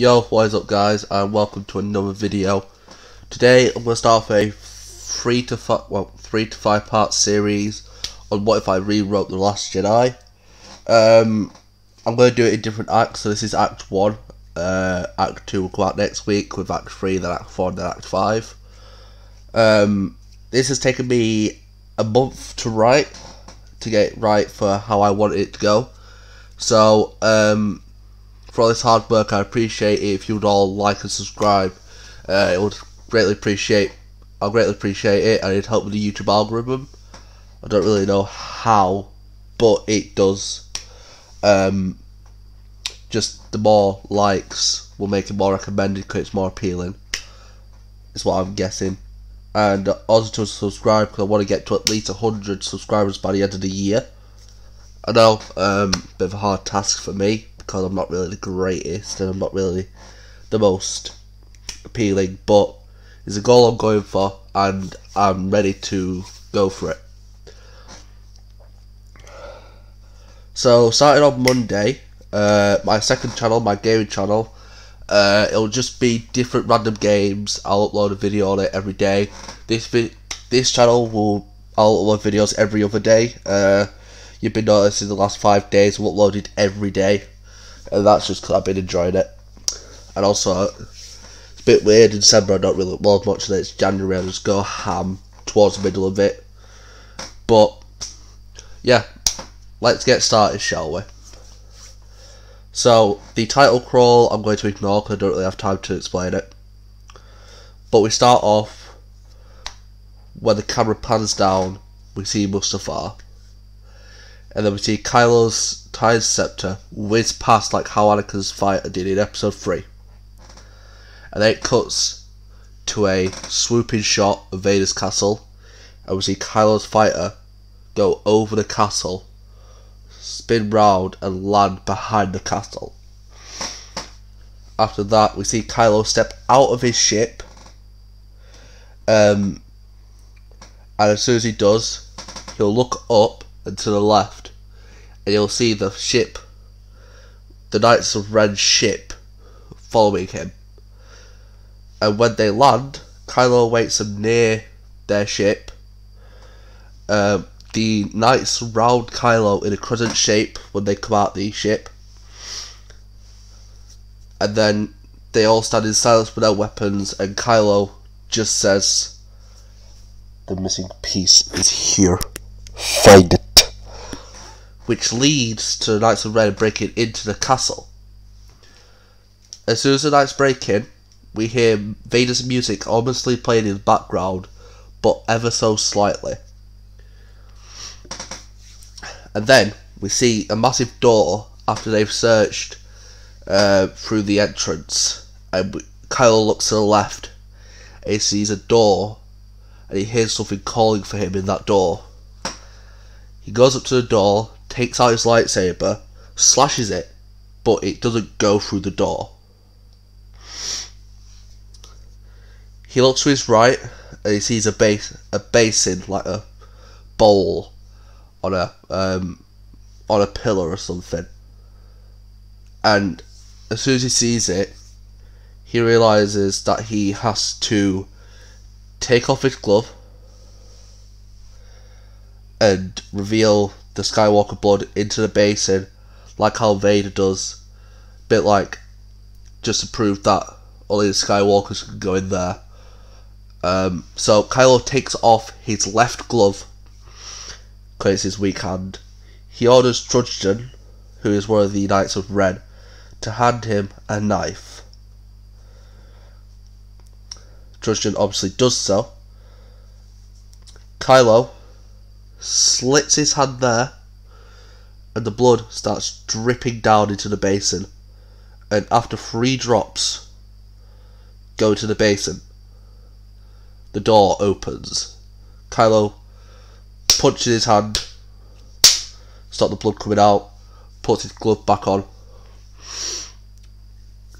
Yo, what is up guys, and welcome to another video. Today I'm going to start off a three to five, well, three to five part series on what if I rewrote The Last Jedi. Um, I'm going to do it in different acts, so this is Act 1. Uh, act 2 will come out next week with Act 3, then Act 4, then Act 5. Um, this has taken me a month to write, to get right for how I want it to go. So, um, for all this hard work, I appreciate it if you'd all like and subscribe. Uh, it would greatly appreciate. I'll greatly appreciate it, and it'd help with the YouTube algorithm. I don't really know how, but it does. Um, just the more likes will make it more recommended because it's more appealing. Is what I'm guessing. And also to subscribe because I want to get to at least 100 subscribers by the end of the year. I know, um, bit of a hard task for me because I'm not really the greatest and I'm not really the most appealing, but it's a goal I'm going for and I'm ready to go for it. So, starting on Monday, uh, my second channel, my gaming channel, uh, it'll just be different random games. I'll upload a video on it every day. This this channel will I'll upload videos every other day. Uh, you've been noticing the last five days I've uploaded every day, and that's just because I've been enjoying it. And also, it's a bit weird. In December, I don't really upload much, and it's January. I just go ham towards the middle of it. But yeah, let's get started, shall we? So, the title crawl I'm going to ignore because I don't really have time to explain it. But we start off when the camera pans down, we see Mustafar. And then we see Kylo's TIE Silencer whiz past like how Anakin's fighter did in episode 3. And then it cuts to a swooping shot of Vader's castle. And we see Kylo's fighter go over the castle spin round and land behind the castle. After that, we see Kylo step out of his ship. Um, and as soon as he does, he'll look up and to the left, and you'll see the ship, the Knights of Ren's ship, following him. And when they land, Kylo awaits them near their ship. Um, the knights surround Kylo in a crescent shape when they come out the ship. And then they all stand in silence with their weapons, and Kylo just says, The missing piece is here. Find it. Which leads to the Knights of Ren breaking into the castle. As soon as the Knights break in, we hear Vader's music ominously playing in the background, but ever so slightly. And then we see a massive door after they've searched uh, through the entrance. And Kylo looks to the left and he sees a door and he hears something calling for him in that door. He goes up to the door, takes out his lightsaber, slashes it, but it doesn't go through the door. He looks to his right and he sees a base a basin like a bowl on a um, on a pillar or something. And as soon as he sees it, he realizes that he has to take off his glove and reveal the Skywalker blood into the basin, like how Vader does. Bit like just to prove that only the Skywalkers can go in there. Um, so Kylo takes off his left glove because it's his weak hand. He orders Trudgen, who is one of the Knights of Ren, to hand him a knife. Trudgen obviously does so. Kylo slits his hand there, and the blood starts dripping down into the basin. And after three drops go to the basin, the door opens. Kylo punches his hand, stop the blood coming out, puts his glove back on,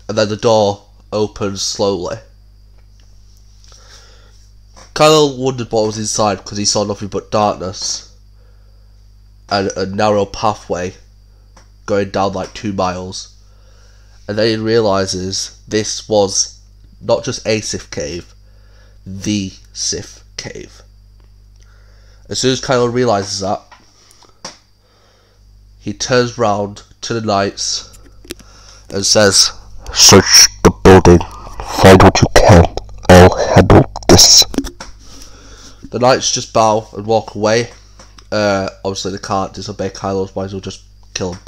and then the door opens slowly. Kylo wondered what was inside because he saw nothing but darkness and a narrow pathway going down like two miles. and then he realizes this was not just a Sith cave, the Sith cave. As soon as Kylo realizes that, he turns round to the knights and says, Search the building. Find what you can. I'll handle this. The knights just bow and walk away. Uh, obviously, they can't disobey Kylo's might as well just kill him.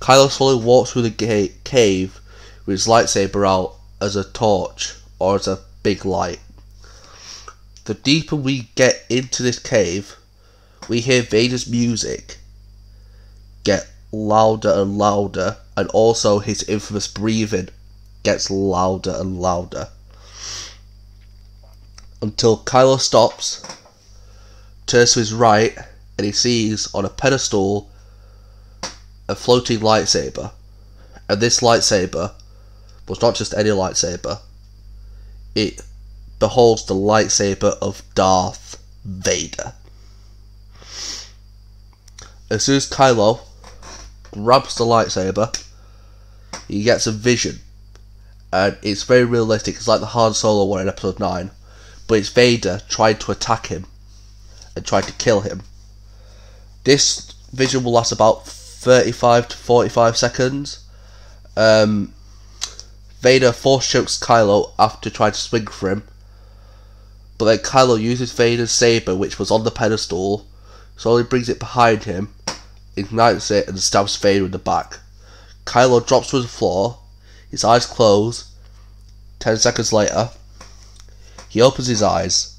Kylo slowly walks through the ga- cave with his lightsaber out as a torch or as a big light. The deeper we get into this cave, we hear Vader's music get louder and louder, and also his infamous breathing gets louder and louder. Until Kylo stops, turns to his right, and he sees on a pedestal a floating lightsaber. And this lightsaber was not just any lightsaber, it beholds the lightsaber of Darth Vader. As soon as Kylo grabs the lightsaber, he gets a vision. And it's very realistic, it's like the Han Solo one in episode 9. But it's Vader trying to attack him and trying to kill him. This vision will last about 35 to 45 seconds. Um, Vader force chokes Kylo after trying to swing for him. But then Kylo uses Vader's saber, which was on the pedestal, slowly brings it behind him, ignites it, and stabs Vader in the back. Kylo drops to the floor, his eyes close. Ten seconds later, he opens his eyes.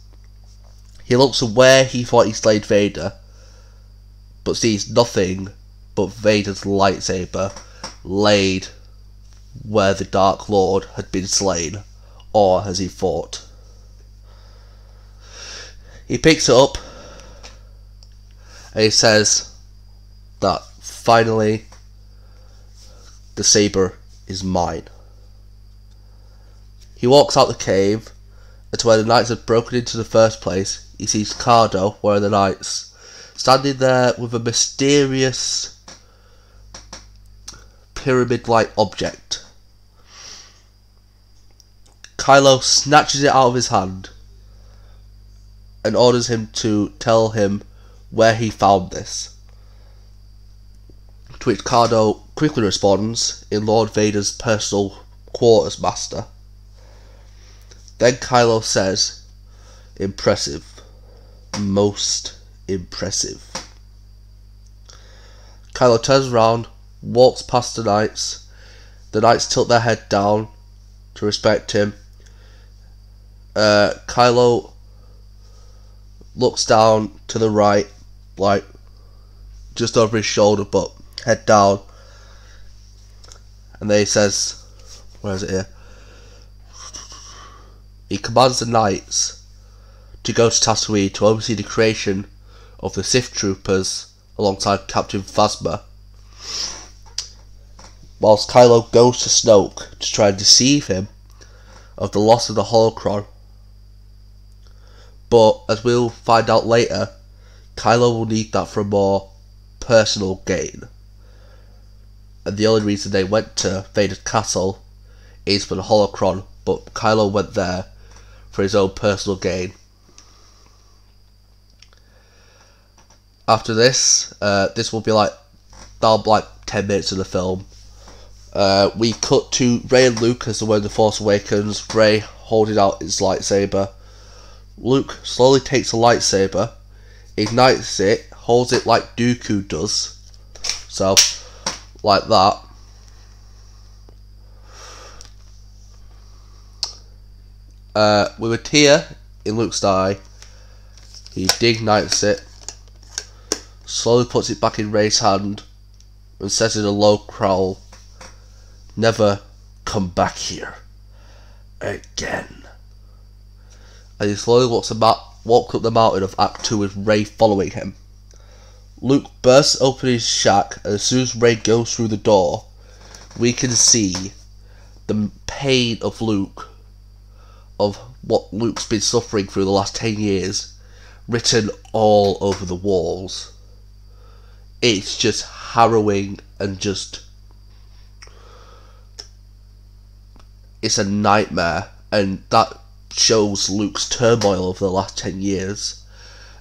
He looks at where he thought he slayed Vader, but sees nothing but Vader's lightsaber laid where the Dark Lord had been slain, or as he fought. He picks it up and he says that finally the saber is mine. He walks out the cave to where the knights had broken into the first place. He sees Cardo, one of the knights, standing there with a mysterious pyramid-like object. Kylo snatches it out of his hand and orders him to tell him where he found this. To which Cardo quickly responds in Lord Vader's personal quarters master. Then Kylo says, Impressive. Most impressive. Kylo turns around, walks past the knights. The knights tilt their head down to respect him. Uh, Kylo looks down to the right, like just over his shoulder, but head down. And then he says, Where is it here? He commands the knights to go to Tatooine to oversee the creation of the Sith troopers alongside Captain Phasma. Whilst Kylo goes to Snoke to try and deceive him of the loss of the holocron. But as we'll find out later, Kylo will need that for a more personal gain. And the only reason they went to Vader's castle is for the holocron, but Kylo went there for his own personal gain. After this, uh, this will be like that'll like ten minutes of the film. Uh, we cut to Rey and Luke as the way the Force Awakens. Rey holding out his lightsaber. Luke slowly takes a lightsaber, ignites it, holds it like Dooku does. So, like that. Uh, with a tear in Luke's eye, he ignites it, slowly puts it back in Rey's hand, and says in a low growl, Never come back here again. And he slowly walks, about, walks up the mountain of Act 2 with Rey following him. Luke bursts open his shack, and as soon as Rey goes through the door, we can see the pain of Luke, of what Luke's been suffering through the last 10 years, written all over the walls. It's just harrowing and just it's a nightmare, and that shows Luke's turmoil over the last 10 years.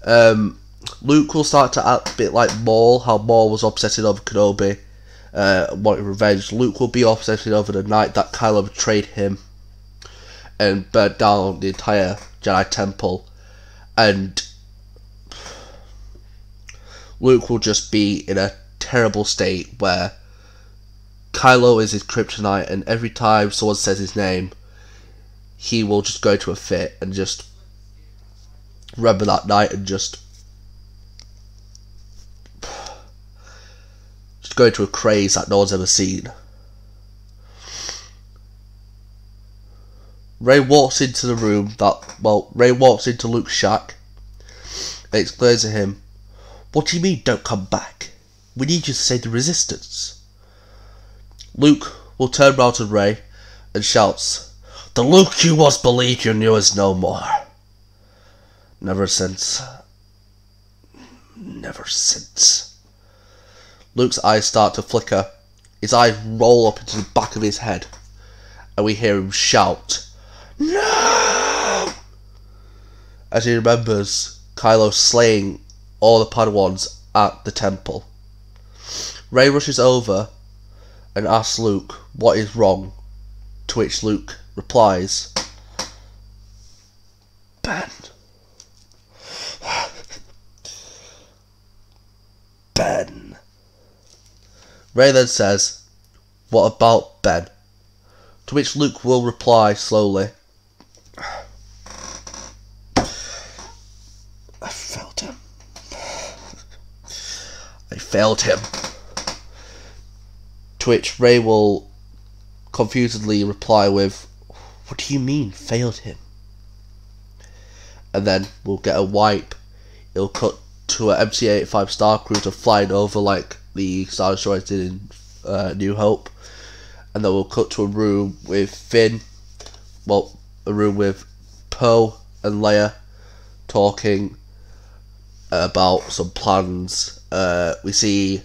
Um, Luke will start to act a bit like Maul, how Maul was obsessed over Kenobi, uh, wanting revenge. Luke will be obsessed over the night that Kylo betrayed him and burnt down the entire Jedi Temple, and Luke will just be in a terrible state where Kylo is his kryptonite, and every time someone says his name, he will just go to a fit and just remember that night and just just go into a craze that no one's ever seen. Rey walks into the room that well, Rey walks into Luke's shack and explains to him, What do you mean don't come back? We need you to save the resistance. Luke will turn round to Rey and shouts, The Luke you once believed you knew is no more. Never since. Never since. Luke's eyes start to flicker. His eyes roll up into the back of his head. And we hear him shout, No! As he remembers Kylo slaying all the Padawans at the temple. Rey rushes over and asks Luke what is wrong, to which Luke replies, Ben. Ben. Rey then says, What about Ben? To which Luke will reply slowly, I failed him. I failed him. To which Rey will confusedly reply with, What do you mean, failed him? And then we'll get a wipe. It'll cut to an MC-85 Star Cruiser flying over like the Star Destroyer did in uh, New Hope. And then we'll cut to a room with Finn, well, a room with Poe and Leia talking about some plans. Uh, we see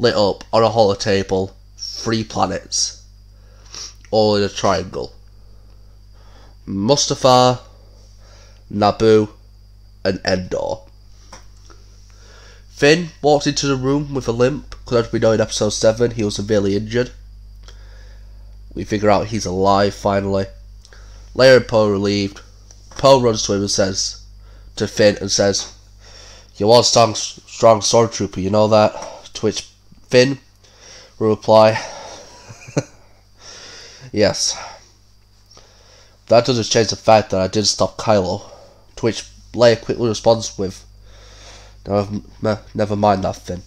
lit up on a hollow table three planets, all in a triangle. Mustafar, Naboo, and Endor. Finn walks into the room with a limp, because as we know in episode 7 he was severely injured. We figure out he's alive finally. Leia and Poe relieved. Poe runs to him and says to Finn and says, You are a strong, strong stormtrooper, you know that? To which Finn will reply, Yes. That doesn't change the fact that I did stop Kylo. To which Leia quickly responds with, Never, never mind that, Finn.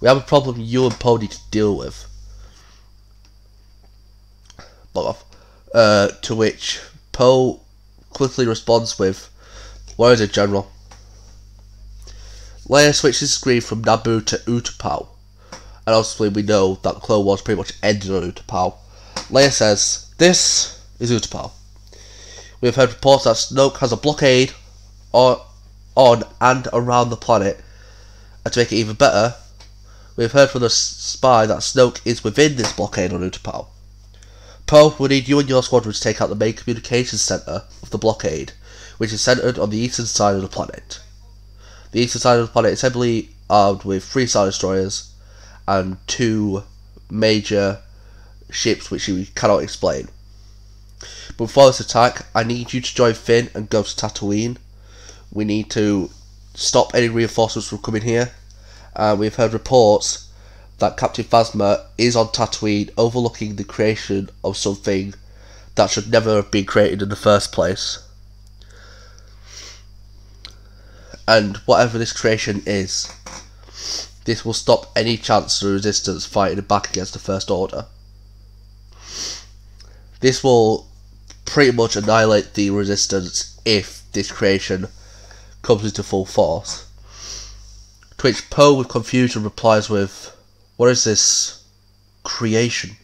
We have a problem you and Poe need to deal with. But, uh, to which Poe quickly responds with, Where is it, General? Leia switches screen from Naboo to Utapau. And obviously we know that Clone Wars pretty much ended on Utapau. Leia says, This is Utapau. We have heard reports that Snoke has a blockade on, on and around the planet. And to make it even better, we have heard from the spy that Snoke is within this blockade on Utapau. Poe, we need you and your squadron to take out the main communications centre of the blockade, which is centred on the eastern side of the planet. The eastern side of the planet is heavily armed with three Star Destroyers and two major ships which we cannot explain. But before this attack, I need you to join Finn and go to Tatooine. We need to stop any reinforcements from coming here. Uh, we've heard reports that Captain Phasma is on Tatooine overlooking the creation of something that should never have been created in the first place. And whatever this creation is, this will stop any chance of resistance fighting back against the First Order. This will pretty much annihilate the resistance if this creation comes into full force. To which Poe with confusion replies with, What is this creation?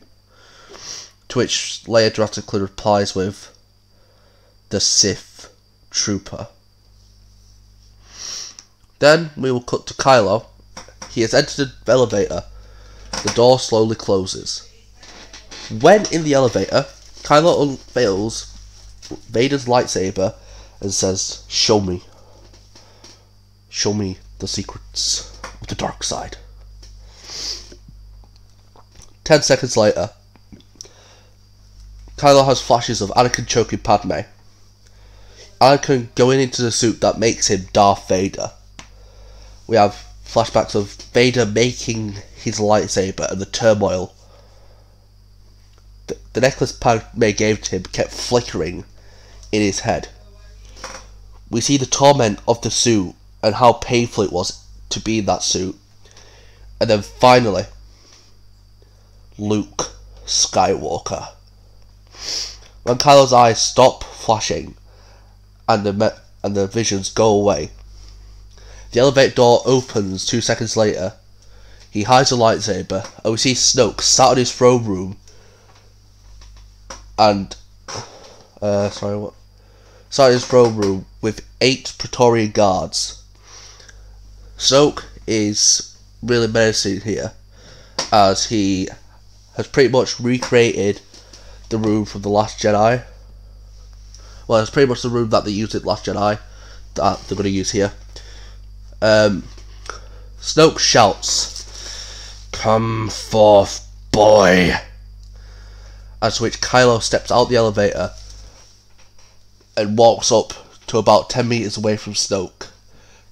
To which Leia drastically replies with, The Sith Trooper. Then we will cut to Kylo. He has entered the elevator. The door slowly closes. When in the elevator, Kylo unveils Vader's lightsaber and says, Show me. Show me the secrets of the dark side. Ten seconds later, Kylo has flashes of Anakin choking Padme. Anakin going into the suit that makes him Darth Vader. We have flashbacks of Vader making his lightsaber and the turmoil. The, the necklace Padme gave to him kept flickering in his head. We see the torment of the suit and how painful it was to be in that suit. And then finally, Luke Skywalker. When Kylo's eyes stop flashing and the and the visions go away, the elevator door opens two seconds later. He hides a lightsaber, and we see Snoke sat in his throne room. And, uh, sorry, what? Sat in his throne room with eight Praetorian guards. Snoke is really menacing here, as he has pretty much recreated the room from The Last Jedi. Well, it's pretty much the room that they used in Last Jedi that they're going to use here. Um, Snoke shouts, Come forth, boy! As which Kylo steps out the elevator and walks up to about 10 metres away from Snoke.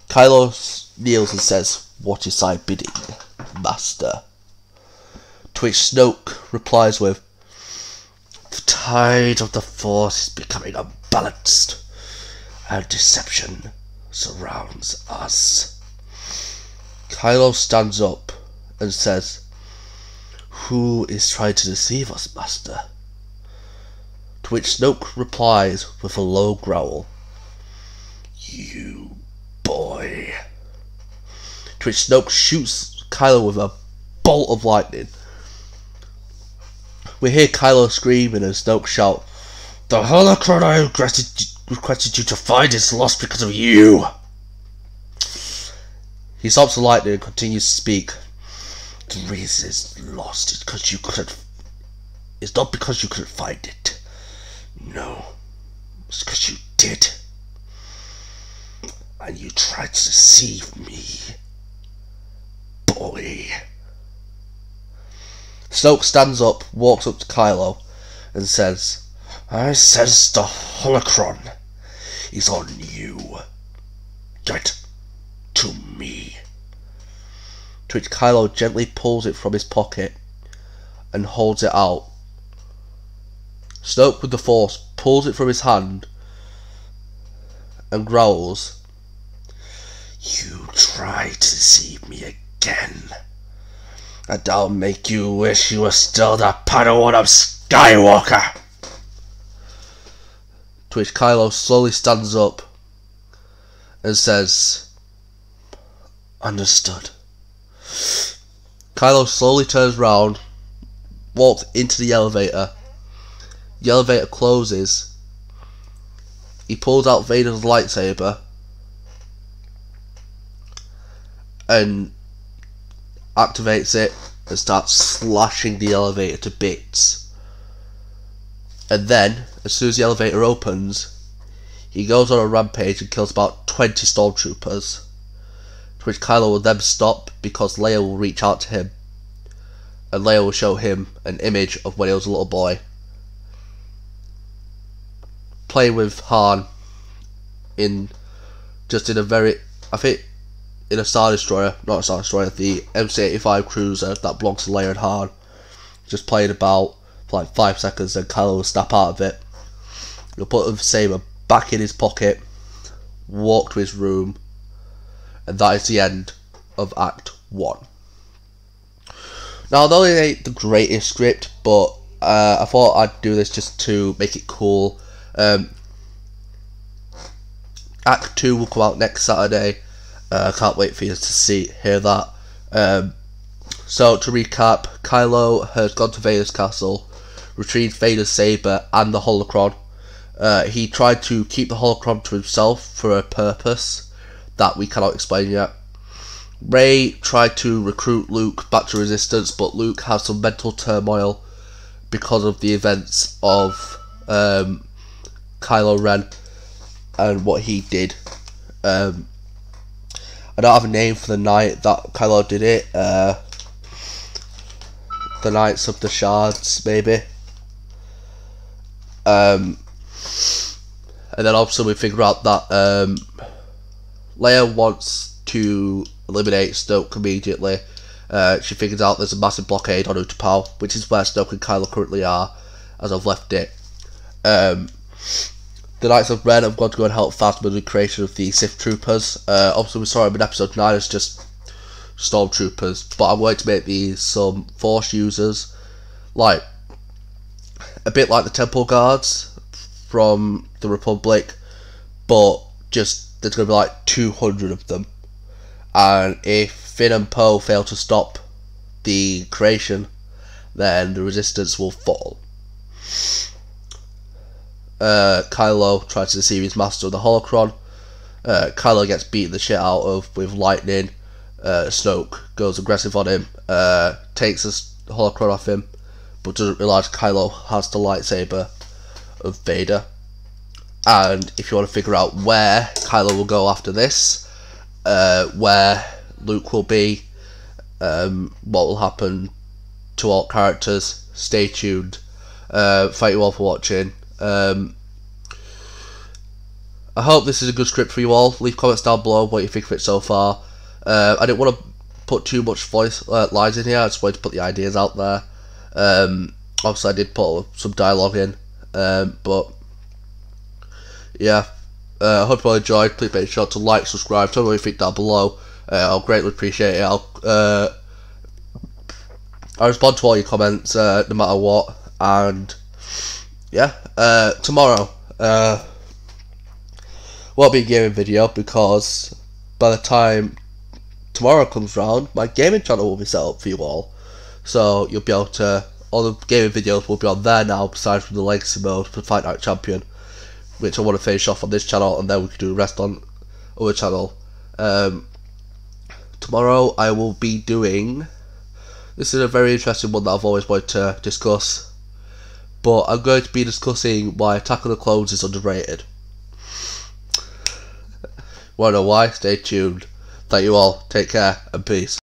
Kylo kneels and says, What is thy bidding, master? To which Snoke replies with, The tide of the Force is becoming unbalanced, and deception surrounds us. Kylo stands up and says, Who is trying to deceive us, master? To which Snoke replies with a low growl, You boy. To which Snoke shoots Kylo with a bolt of lightning. We hear Kylo screaming and Snoke shout, The holocron I requested, requested you to find is lost because of you. He stops the lightning and continues to speak. The reason it's lost is because you couldn't. It's not because you couldn't find it. No, it's because you did. And you tried to deceive me. Boy. Snoke stands up, walks up to Kylo, and says, I sense the holocron is on you. Give it to me. To which Kylo gently pulls it from his pocket and holds it out. Snoke with the Force pulls it from his hand and growls, You try to deceive me again, and I'll make you wish you were still the Padawan of Skywalker. To which Kylo slowly stands up and says, Understood. Kylo slowly turns round, walks into the elevator. The elevator closes. He pulls out Vader's lightsaber and activates it and starts slashing the elevator to bits. And then, as soon as the elevator opens, he goes on a rampage and kills about 20 stormtroopers. To which Kylo will then stop because Leia will reach out to him. And Leia will show him an image of when he was a little boy. Playing with Han in just in a very I think in a Star Destroyer, not a Star Destroyer, the MC85 cruiser that to Leia and Han. Just playing about for like five seconds and Kylo will snap out of it. He'll put the saber back in his pocket, walk to his room, and that is the end of Act 1. Now, though it ain't the greatest script, but uh, I thought I'd do this just to make it cool. Um, Act 2 will come out next Saturday. Uh, I can't wait for you to see, hear that. Um, so, to recap, Kylo has gone to Vader's castle, retrieved Vader's saber and the holocron. Uh, he tried to keep the holocron to himself for a purpose that we cannot explain yet. Rey tried to recruit Luke back to Resistance, but Luke had some mental turmoil because of the events of um, Kylo Ren and what he did. Um, I don't have a name for the night that Kylo did it. Uh, the Knights of the Shards, maybe. Um, and then also we figure out that um, Leia wants to eliminate Snoke immediately. Uh, she figures out there's a massive blockade on Utapau, which is where Snoke and Kylo currently are, as I've left it. Um, the Knights of Ren have got to go and help Phasma with the creation of the Sith Troopers. Uh, obviously, we saw in episode 9 as just Stormtroopers, but I'm going to make these some Force users, like a bit like the Temple Guards from the Republic, but just there's going to be like 200 of them. And if Finn and Poe fail to stop the creation, then the resistance will fall. Uh, Kylo tries to deceive his master with the holocron. Uh, Kylo gets beaten the shit out of with lightning. Uh, Snoke goes aggressive on him, uh, takes his holocron off him, but doesn't realise Kylo has the lightsaber of Vader. And if you want to figure out where Kylo will go after this, uh, where Luke will be, um, what will happen to all characters, stay tuned. Uh, thank you all for watching. Um, I hope this is a good script for you all. Leave comments down below what you think of it so far. Uh, I didn't want to put too much voice uh, lines in here. I just wanted to put the ideas out there. Um, obviously, I did put some dialogue in, um, but yeah. Uh, I hope you all enjoyed. Please make sure to like, subscribe, tell me what you think down below. Uh, I'll greatly appreciate it. I'll uh, I respond to all your comments uh, no matter what, and yeah, uh, tomorrow uh, won't be a gaming video because by the time tomorrow comes round, my gaming channel will be set up for you all, so you'll be able to all the gaming videos will be on there now, besides from the legacy mode for Fight Night Champion, which I want to finish off on this channel, and then we can do the rest on other channel. Um, tomorrow I will be doing. This is a very interesting one that I've always wanted to discuss, but I'm going to be discussing why Attack of the Clones is underrated. Want to know why? Stay tuned. Thank you all. Take care and peace.